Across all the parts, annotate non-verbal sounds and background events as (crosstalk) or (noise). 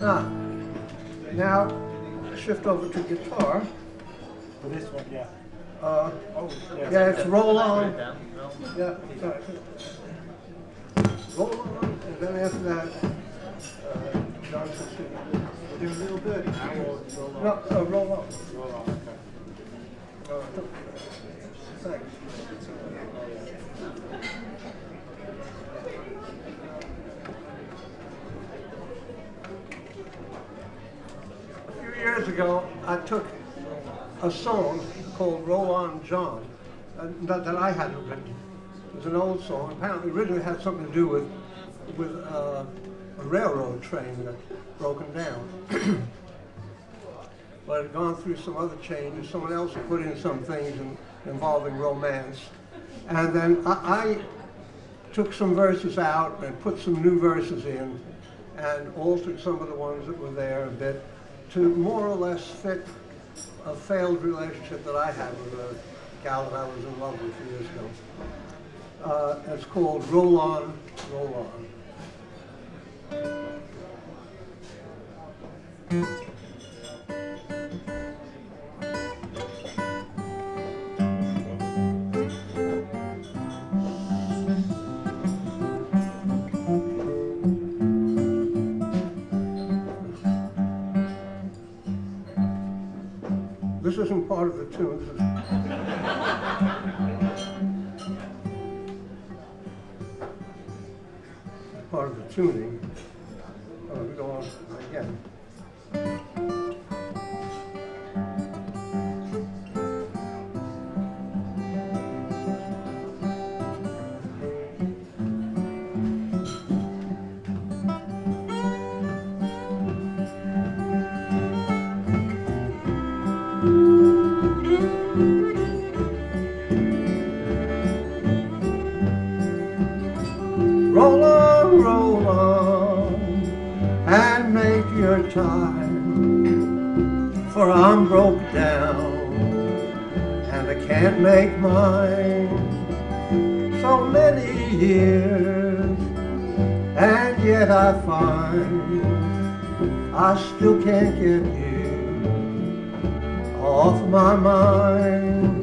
Ah, now shift over to guitar. For this one, yeah. Uh, Oh, yeah. yeah, it's roll on. Yeah, sorry. Roll on, and then after that, uh, Johnson City. Do a little birdie now or roll on? No, uh, roll on. Roll on, okay. Uh, thanks. A few years ago, I took a song called Roll On John uh, that, that I hadn't written. It was an old song. Apparently, originally had something to do with with uh, a railroad train that broken down. (clears throat) but it had gone through some other changes. Someone else had put in some things in, involving romance, and then I, I took some verses out and put some new verses in, and altered some of the ones that were there a bit to more or less fit a failed relationship that I had with a gal that I was in love with years ago. Uh, it's called Roll On, Roll On. This isn't part of the tune. This is part of the tuning. Roll on, roll on, and make your time. For I'm broke down, and I can't make mine. So many years, and yet I find I still can't get you off my mind.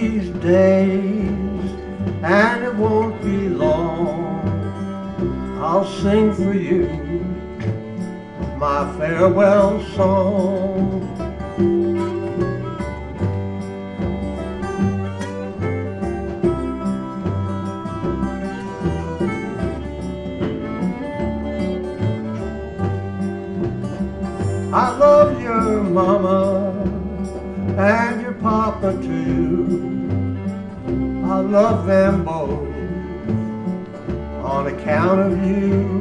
These days, and it won't be long, I'll sing for you my farewell song. I love your mama and I love them both on account of you.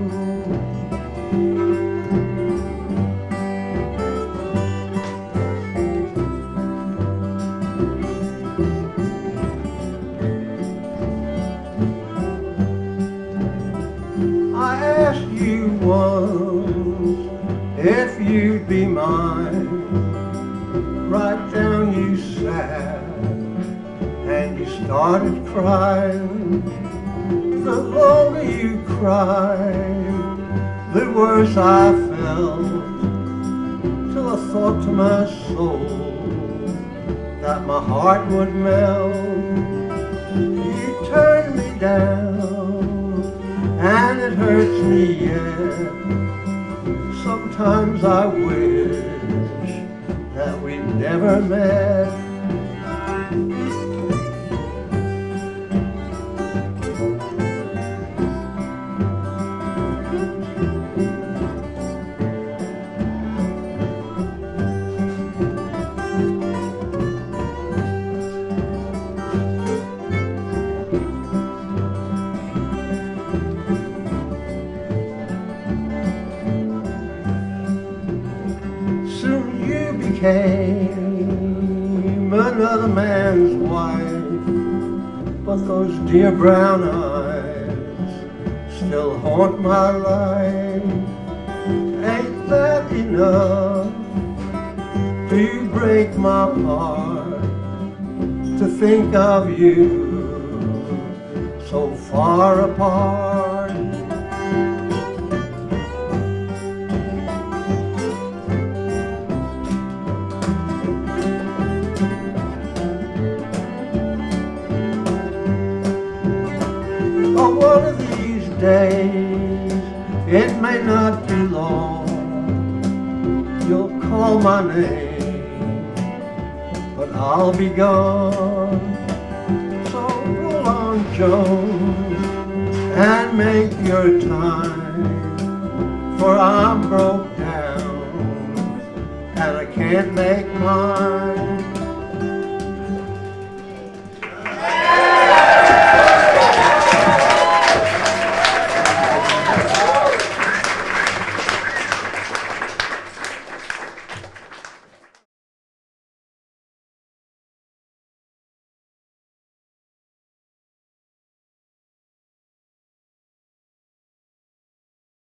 Started crying. The longer you cried, the worse I felt. Till I thought to my soul that my heart would melt. You turned me down, and it hurts me yet. Sometimes I wish that we never met. But those dear brown eyes still haunt my life. Ain't that enough to break my heart to think of you so far apart? One of these days, it may not be long, you'll call my name, but I'll be gone. So roll on, Jones, and make your time, for I'm broke down, and I can't make mine.